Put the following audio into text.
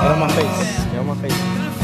Ela uma face, Ela é uma face.